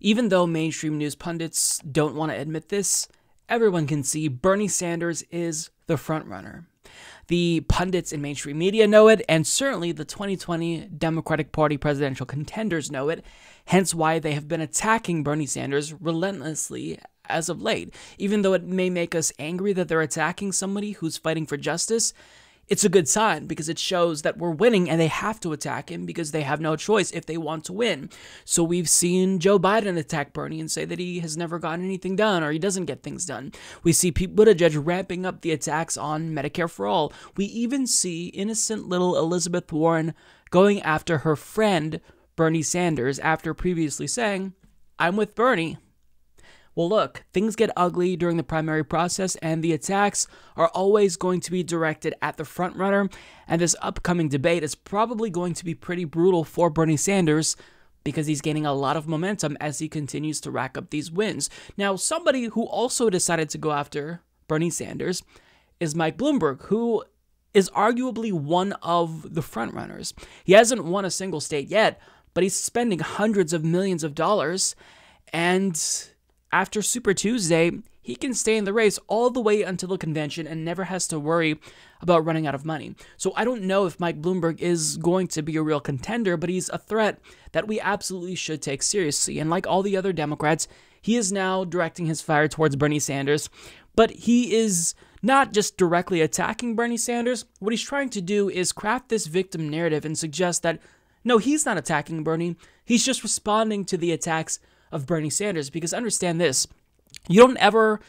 Even though mainstream news pundits don't want to admit this, everyone can see Bernie Sanders is the frontrunner. The pundits in mainstream media know it, and certainly the 2020 Democratic Party presidential contenders know it, hence why they have been attacking Bernie Sanders relentlessly as of late. Even though it may make us angry that they're attacking somebody who's fighting for justice, it's a good sign because it shows that we're winning and they have to attack him because they have no choice if they want to win. So we've seen Joe Biden attack Bernie and say that he has never gotten anything done or he doesn't get things done. We see Pete Buttigieg ramping up the attacks on Medicare for All. We even see innocent little Elizabeth Warren going after her friend Bernie Sanders after previously saying, I'm with Bernie. Well, look, things get ugly during the primary process, and the attacks are always going to be directed at the frontrunner. And this upcoming debate is probably going to be pretty brutal for Bernie Sanders because he's gaining a lot of momentum as he continues to rack up these wins. Now, somebody who also decided to go after Bernie Sanders is Mike Bloomberg, who is arguably one of the frontrunners. He hasn't won a single state yet, but he's spending hundreds of millions of dollars and after Super Tuesday, he can stay in the race all the way until the convention and never has to worry about running out of money. So I don't know if Mike Bloomberg is going to be a real contender, but he's a threat that we absolutely should take seriously. And like all the other Democrats, he is now directing his fire towards Bernie Sanders, but he is not just directly attacking Bernie Sanders. What he's trying to do is craft this victim narrative and suggest that no, he's not attacking Bernie. He's just responding to the attacks of Bernie Sanders because understand this you don't ever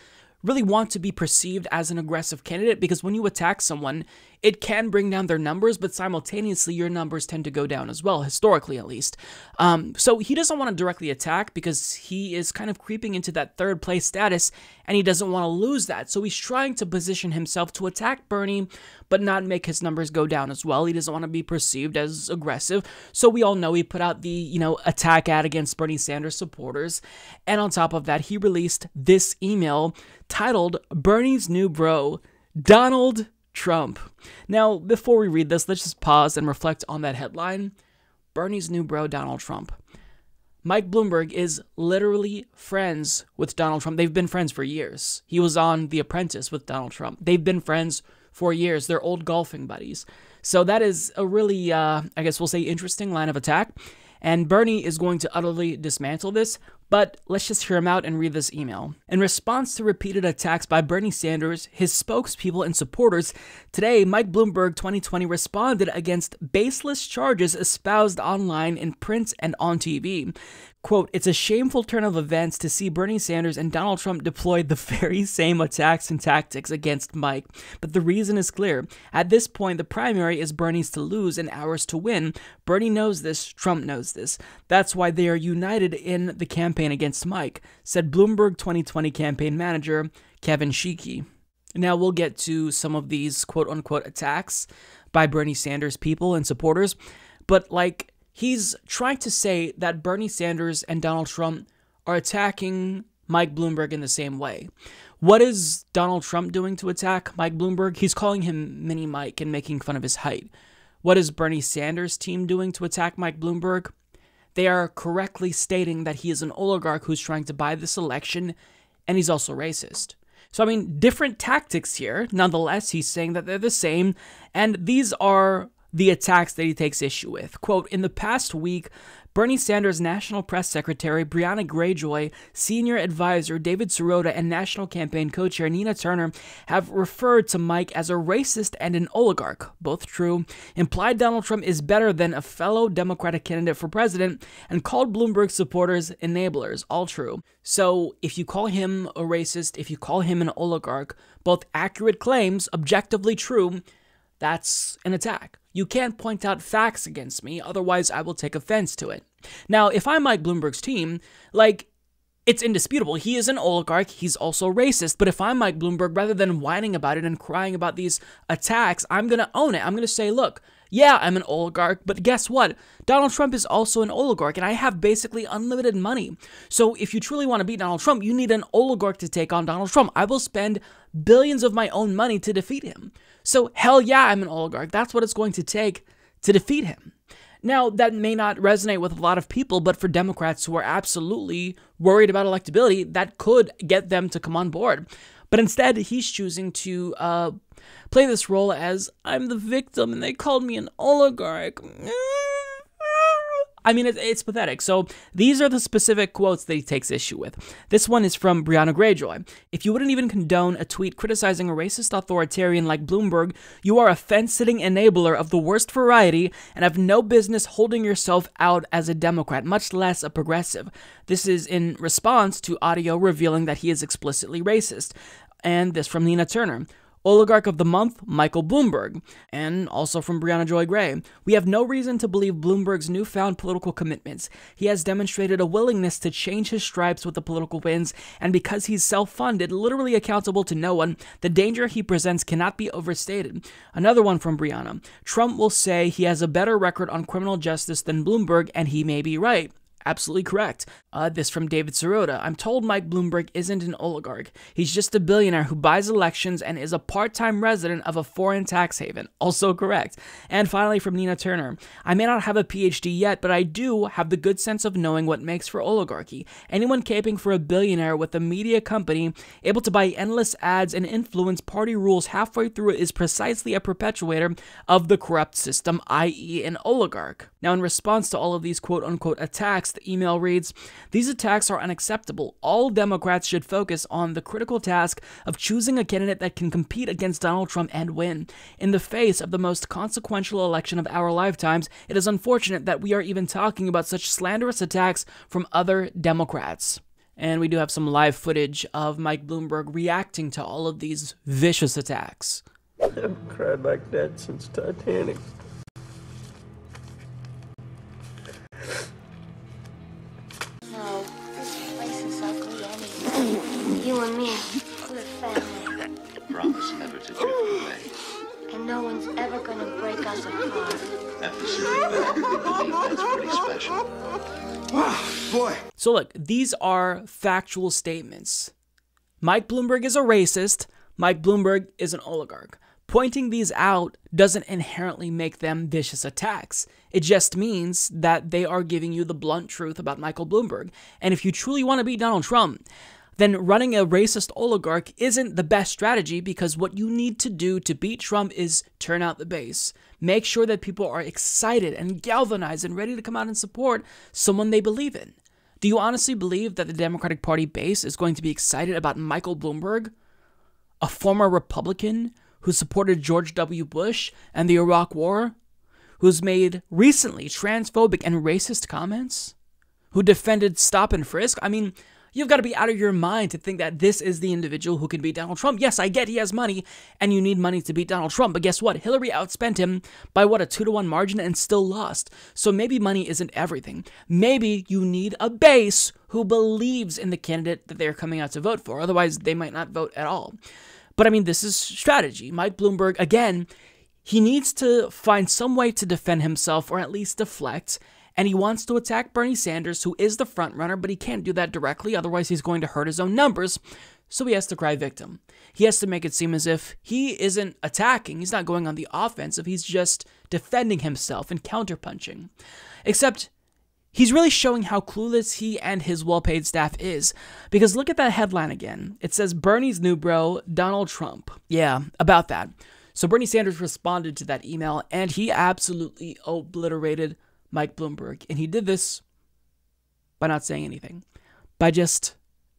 really want to be perceived as an aggressive candidate because when you attack someone, it can bring down their numbers, but simultaneously your numbers tend to go down as well, historically at least. Um, so he doesn't want to directly attack because he is kind of creeping into that third place status and he doesn't want to lose that. So he's trying to position himself to attack Bernie, but not make his numbers go down as well. He doesn't want to be perceived as aggressive. So we all know he put out the, you know, attack ad against Bernie Sanders supporters. And on top of that, he released this email titled Bernie's New Bro, Donald Trump. Now, before we read this, let's just pause and reflect on that headline Bernie's new bro, Donald Trump. Mike Bloomberg is literally friends with Donald Trump. They've been friends for years. He was on The Apprentice with Donald Trump. They've been friends for years. They're old golfing buddies. So that is a really, uh, I guess we'll say, interesting line of attack. And Bernie is going to utterly dismantle this, but let's just hear him out and read this email. In response to repeated attacks by Bernie Sanders, his spokespeople, and supporters, today Mike Bloomberg 2020 responded against baseless charges espoused online in print and on TV. Quote, it's a shameful turn of events to see Bernie Sanders and Donald Trump deploy the very same attacks and tactics against Mike. But the reason is clear. At this point, the primary is Bernie's to lose and ours to win. Bernie knows this, Trump knows this. That's why they are united in the campaign against Mike, said Bloomberg 2020 campaign manager Kevin Sheekey. Now we'll get to some of these quote unquote attacks by Bernie Sanders people and supporters, but like he's trying to say that Bernie Sanders and Donald Trump are attacking Mike Bloomberg in the same way. What is Donald Trump doing to attack Mike Bloomberg? He's calling him Mini Mike and making fun of his height. What is Bernie Sanders' team doing to attack Mike Bloomberg? They are correctly stating that he is an oligarch who's trying to buy this election and he's also racist. So, I mean, different tactics here. Nonetheless, he's saying that they're the same, and these are the attacks that he takes issue with. Quote, in the past week, Bernie Sanders' National Press Secretary Briahna Grayjoy, Senior Advisor David Sirota, and National Campaign Co chair Nina Turner have referred to Mike as a racist and an oligarch. Both true. Implied Donald Trump is better than a fellow Democratic candidate for president, and called Bloomberg supporters enablers. All true. So, if you call him a racist, if you call him an oligarch, both accurate claims, objectively true, that's an attack. You can't point out facts against me, otherwise, I will take offense to it. Now, if I'm Mike Bloomberg's team, like, it's indisputable. He is an oligarch. He's also racist. But if I'm Mike Bloomberg, rather than whining about it and crying about these attacks, I'm going to own it. I'm going to say, look, yeah, I'm an oligarch, but guess what? Donald Trump is also an oligarch, and I have basically unlimited money. So if you truly want to beat Donald Trump, you need an oligarch to take on Donald Trump. I will spend billions of my own money to defeat him. So hell yeah, I'm an oligarch. That's what it's going to take to defeat him. Now, that may not resonate with a lot of people, but for Democrats who are absolutely worried about electability, that could get them to come on board. But instead, he's choosing to uh, play this role as I'm the victim and they called me an oligarch. I mean, it's, pathetic. So these are the specific quotes that he takes issue with. This one is from Briahna Greyjoy. If you wouldn't even condone a tweet criticizing a racist authoritarian like Bloomberg, you are a fence-sitting enabler of the worst variety and have no business holding yourself out as a Democrat, much less a progressive. This is in response to audio revealing that he is explicitly racist. And this from Nina Turner. Oligarch of the Month, Michael Bloomberg, and also from Briahna Joy Gray. We have no reason to believe Bloomberg's newfound political commitments. He has demonstrated a willingness to change his stripes with the political winds, and because he's self funded, literally accountable to no one, the danger he presents cannot be overstated. Another one from Briahna Trump will say he has a better record on criminal justice than Bloomberg, and he may be right. Absolutely correct. Uh, this from David Sirota. I'm told Mike Bloomberg isn't an oligarch. He's just a billionaire who buys elections and is a part time resident of a foreign tax haven. Also correct. And finally, from Nina Turner. I may not have a PhD yet, but I do have the good sense of knowing what makes for oligarchy. Anyone caping for a billionaire with a media company able to buy endless ads and influence party rules halfway through is precisely a perpetuator of the corrupt system, i.e., an oligarch. Now, in response to all of these quote unquote attacks, the email reads These attacks are unacceptable. All Democrats should focus on the critical task of choosing a candidate that can compete against Donald Trump and win. In the face of the most consequential election of our lifetimes, it is unfortunate that we are even talking about such slanderous attacks from other Democrats. And we do have some live footage of Mike Bloomberg reacting to all of these vicious attacks. I've cried like that since Titanic. Me, we're family. Promise never to drift away. And no one's ever gonna break us apart. After sitting back, I believe that's pretty special. Boy. So, look, these are factual statements. Mike Bloomberg is a racist. Mike Bloomberg is an oligarch. Pointing these out doesn't inherently make them vicious attacks. It just means that they are giving you the blunt truth about Michael Bloomberg. And if you truly want to beat Donald Trump, then running a racist oligarch isn't the best strategy because what you need to do to beat Trump is turn out the base. Make sure that people are excited and galvanized and ready to come out and support someone they believe in. Do you honestly believe that the Democratic Party base is going to be excited about Michael Bloomberg, a former Republican who supported George W. Bush and the Iraq War, who's made recently transphobic and racist comments, who defended stop and frisk? I mean, You've got to be out of your mind to think that this is the individual who can beat Donald Trump. Yes, I get he has money and you need money to beat Donald Trump, but guess what? Hillary outspent him by what, a 2 to 1 margin and still lost. So maybe money isn't everything. Maybe you need a base who believes in the candidate that they're coming out to vote for. Otherwise, they might not vote at all. But I mean, this is strategy. Mike Bloomberg, again, he needs to find some way to defend himself or at least deflect and he wants to attack Bernie Sanders, who is the frontrunner, but he can't do that directly, otherwise, he's going to hurt his own numbers. So he has to cry victim. He has to make it seem as if he isn't attacking, he's not going on the offensive, he's just defending himself and counterpunching. Except he's really showing how clueless he and his well paid staff is. Because look at that headline again. It says Bernie's new bro, Donald Trump. Yeah, about that. So Bernie Sanders responded to that email and he absolutely obliterated Mike Bloomberg. And he did this by not saying anything, by just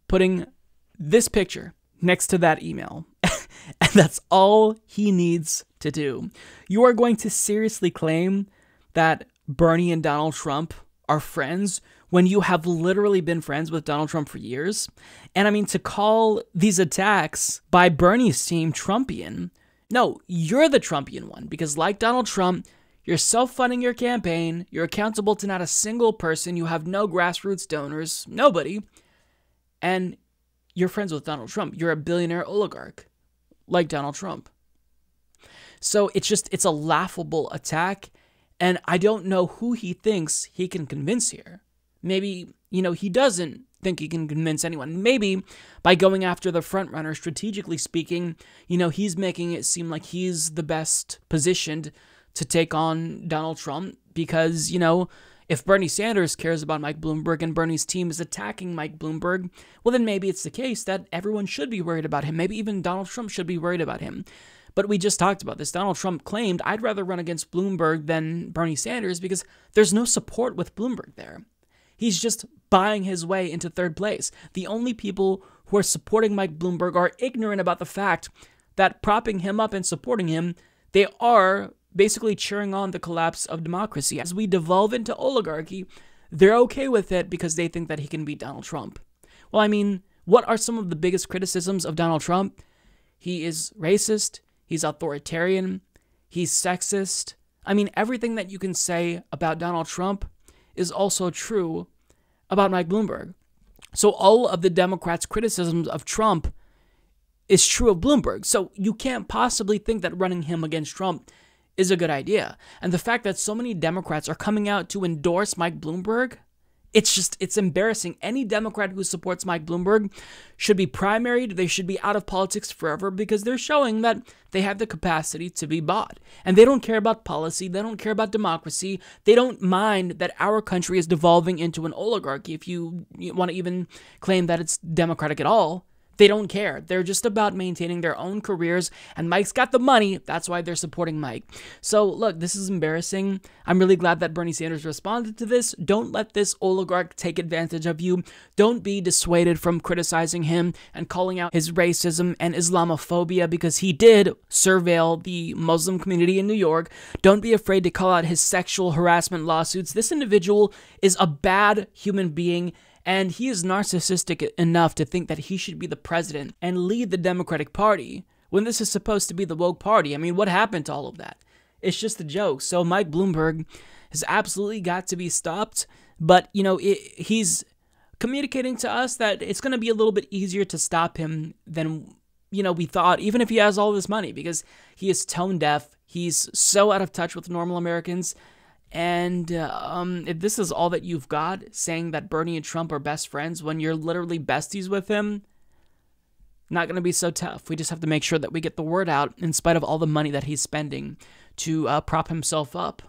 putting this picture next to that email. and that's all he needs to do. You are going to seriously claim that Bernie and Donald Trump are friends when you have literally been friends with Donald Trump for years? And I mean, to call these attacks by Bernie's team Trumpian, no, you're the Trumpian one because, like Donald Trump, you're self funding your campaign. You're accountable to not a single person. You have no grassroots donors, nobody. And you're friends with Donald Trump. You're a billionaire oligarch like Donald Trump. So it's just, it's a laughable attack. And I don't know who he thinks he can convince here. Maybe, you know, he doesn't think he can convince anyone. Maybe by going after the front runner, strategically speaking, you know, he's making it seem like he's the best positioned to take on Donald Trump because, you know, if Bernie Sanders cares about Mike Bloomberg and Bernie's team is attacking Mike Bloomberg, well, then maybe it's the case that everyone should be worried about him. Maybe even Donald Trump should be worried about him. But we just talked about this. Donald Trump claimed, I'd rather run against Bloomberg than Bernie Sanders because there's no support with Bloomberg there. He's just buying his way into third place. The only people who are supporting Mike Bloomberg are ignorant about the fact that propping him up and supporting him, they are basically cheering on the collapse of democracy. As we devolve into oligarchy, they're okay with it because they think that he can beat Donald Trump. Well, I mean, what are some of the biggest criticisms of Donald Trump? He is racist, he's authoritarian, he's sexist. I mean, everything that you can say about Donald Trump is also true about Mike Bloomberg. So all of the Democrats' criticisms of Trump is true of Bloomberg. So you can't possibly think that running him against Trump is a good idea. And the fact that so many Democrats are coming out to endorse Mike Bloomberg, it's just it's embarrassing. Any Democrat who supports Mike Bloomberg should be primaried. They should be out of politics forever because they're showing that they have the capacity to be bought. And they don't care about policy, they don't care about democracy. They don't mind that our country is devolving into an oligarchy if you, you want to even claim that it's democratic at all. They don't care. They're just about maintaining their own careers, and Mike's got the money. That's why they're supporting Mike. So, look, this is embarrassing. I'm really glad that Bernie Sanders responded to this. Don't let this oligarch take advantage of you. Don't be dissuaded from criticizing him and calling out his racism and Islamophobia because he did surveil the Muslim community in New York. Don't be afraid to call out his sexual harassment lawsuits. This individual is a bad human being and he is narcissistic enough to think that he should be the president and lead the Democratic Party when this is supposed to be the woke party. I mean, what happened to all of that? It's just a joke. So Mike Bloomberg has absolutely got to be stopped. But, you know, it, he's communicating to us that it's going to be a little bit easier to stop him than, you know, we thought, even if he has all this money, because he is tone deaf. He's so out of touch with normal Americans and um, if this is all that you've got, saying that Bernie and Trump are best friends when you're literally besties with him, not going to be so tough. We just have to make sure that we get the word out in spite of all the money that he's spending to uh, prop himself up.